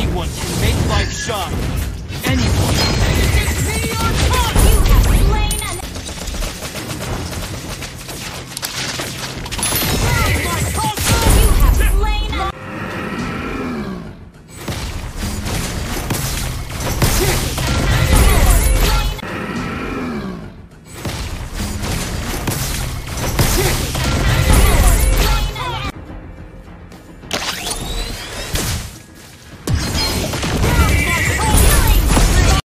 Anyone can make life shine. Anyone.